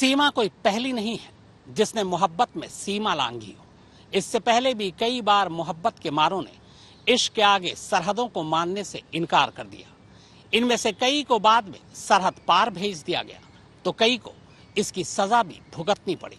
सीमा कोई पहली नहीं है जिसने मोहब्बत में सीमा लांगी हो। इससे पहले भी कई बार मोहब्बत के मारों ने इश्क के आगे सरहदों को मानने से इनकार कर दिया। इनमें से कई को बाद में सरहद पार भेज दिया गया तो कई को इसकी सजा भी भुगतनी पड़ी।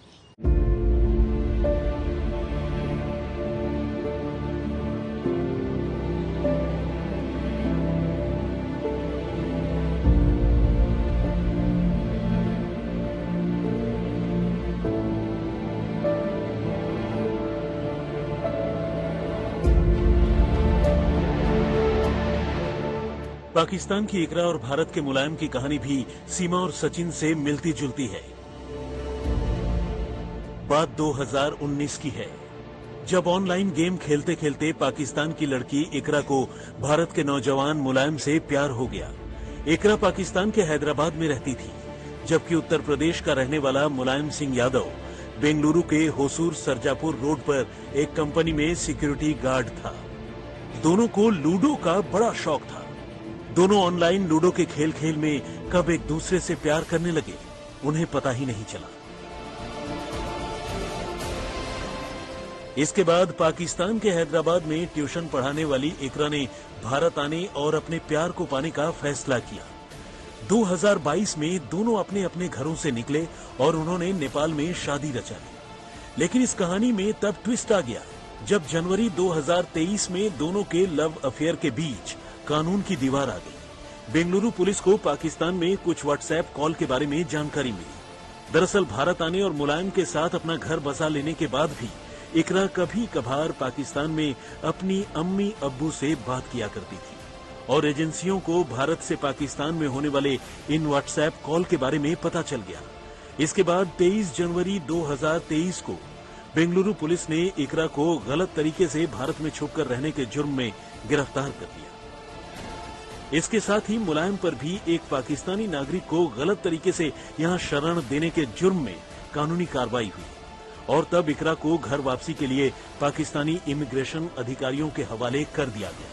पाकिस्तान की इकरा और भारत के मुलायम की कहानी भी सीमा और सचिन से मिलती जुलती है। बात 2019 की है। जब ऑनलाइन गेम खेलते खेलते पाकिस्तान की लड़की इकरा को भारत के नौजवान मुलायम से प्यार हो गया। इकरा पाकिस्तान के हैदराबाद में रहती थी, जबकि उत्तर प्रदेश का रहने वाला मुलायम सिंह यादव बेंगलुरु के होसूर सरजापुर रोड पर एक कंपनी में सिक्योरिटी गार्ड था। दोनों को लूडो का बड़ा शौक था। दोनों ऑनलाइन लूडो के खेल खेल में कब एक दूसरे से प्यार करने लगे, उन्हें पता ही नहीं चला। इसके बाद पाकिस्तान के हैदराबाद में ट्यूशन पढ़ाने वाली इकरा ने भारत आने और अपने प्यार को पाने का फैसला किया। 2022 में दोनों अपने अपने घरों से निकले और उन्होंने नेपाल में शादी रचा। ली लेकिन इस कहानी में तब ट्विस्ट आ गया, जब जनवरी 2023 में दोनों के लव अफेयर के बीच कानून की दीवार आ गई। बेंगलुरु पुलिस को पाकिस्तान में कुछ व्हाट्सएप कॉल के बारे में जानकारी मिली। दरअसल भारत आने और मुलायम के साथ अपना घर बसा लेने के बाद भी इकरा कभी कभार पाकिस्तान में अपनी अम्मी अब्बू से बात किया करती थी। और एजेंसियों को भारत से पाकिस्तान में होने वाले इन व्हाट्सएप कॉल के बारे में पता चल गया। इसके बाद 23 जनवरी 2023 को बेंगलुरु पुलिस ने इकरा को गलत तरीके से भारत में छुपकर रहने के जुर्म में गिरफ़्तार कर लिया। इसके साथ ही मुलायम पर भी एक पाकिस्तानी नागरिक को गलत तरीके से यहाँ शरण देने के जुर्म में कानूनी कार्रवाई हुई। और तब इकरा को घर वापसी के लिए पाकिस्तानी इमिग्रेशन अधिकारियों के हवाले कर दिया गया।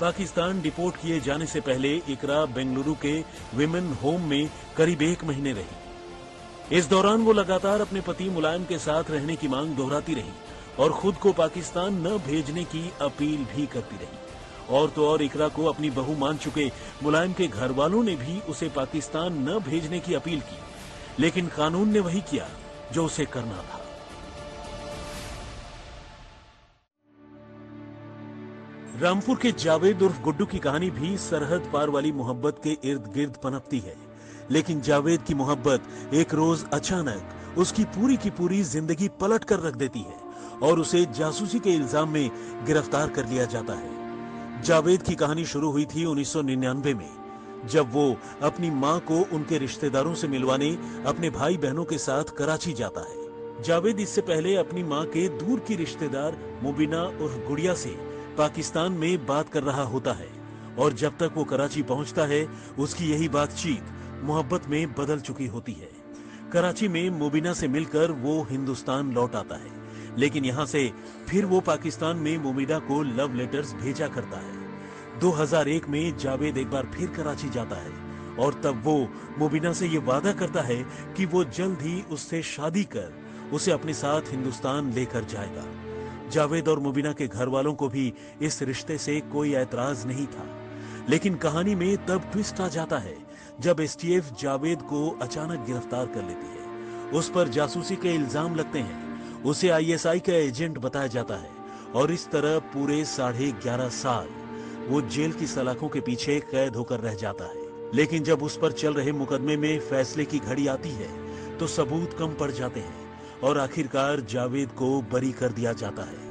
पाकिस्तान डिपोर्ट किए जाने से पहले इकरा बेंगलुरु के विमेन होम में करीब एक महीने रही। इस दौरान वो लगातार अपने पति मुलायम के साथ रहने की मांग दोहराती रही और खुद को पाकिस्तान न भेजने की अपील भी करती रही। और तो और इकरा को अपनी बहू मान चुके मुलायम के घर वालों ने भी उसे पाकिस्तान न भेजने की अपील की। लेकिन कानून ने वही किया, जो उसे करना था। रामपुर के जावेद उर्फ़ गुड्डू की कहानी भी सरहद पार वाली मोहब्बत के इर्द गिर्द पनपती है। लेकिन जावेद की मोहब्बत एक रोज अचानक उसकी पूरी की पूरी ज़िंदगी पलट कर रख देती है और उसे जासूसी के इल्ज़ाम में गिरफ़्तार कर लिया जाता है। जावेद की कहानी शुरू हुई थी 1999 में, जब वो अपनी माँ को उनके रिश्तेदारों से मिलवाने अपने भाई बहनों के साथ कराची जाता है। जावेद इससे पहले अपनी माँ के दूर की रिश्तेदार मुबीना उर्फ़ गुड़िया से पाकिस्तान में बात कर रहा होता है और जब तक वो कराची पहुँचता है, उसकी यही बातचीत मोहब्बत में बदल चुकी होती है। कराची में मुबीना से मिलकर वो हिंदुस्तान लौट आता है। लेकिन यहाँ से फिर वो पाकिस्तान में मुबीना को लव लेटर्स भेजा करता है। 2001 में जावेद एक बार फिर कराची जाता है और तब वो मुबीना से ये वादा करता है कि वो जल्द ही उससे शादी कर, उसे अपने साथ हिंदुस्तान लेकर जाएगा। जावेद और मुबीना के घर वालों को भी इस रिश्ते से कोई ऐतराज नहीं था। लेकिन कहानी में तब ट्विस्ट आ जाता है, जब एसटीएफ जावेद को अचानक गिरफ़्तार कर लेती है। उस पर जासूसी के इल्ज़ाम लगते हैं। उसे आईएसआई का एजेंट बताया जाता है। और इस तरह पूरे साढ़े ग्यारह साल वो जेल की सलाखों के पीछे कैद होकर रह जाता है। लेकिन जब उस पर चल रहे मुकदमे में फैसले की घड़ी आती है तो सबूत कम पड़ जाते हैं और आखिरकार जावेद को बरी कर दिया जाता है।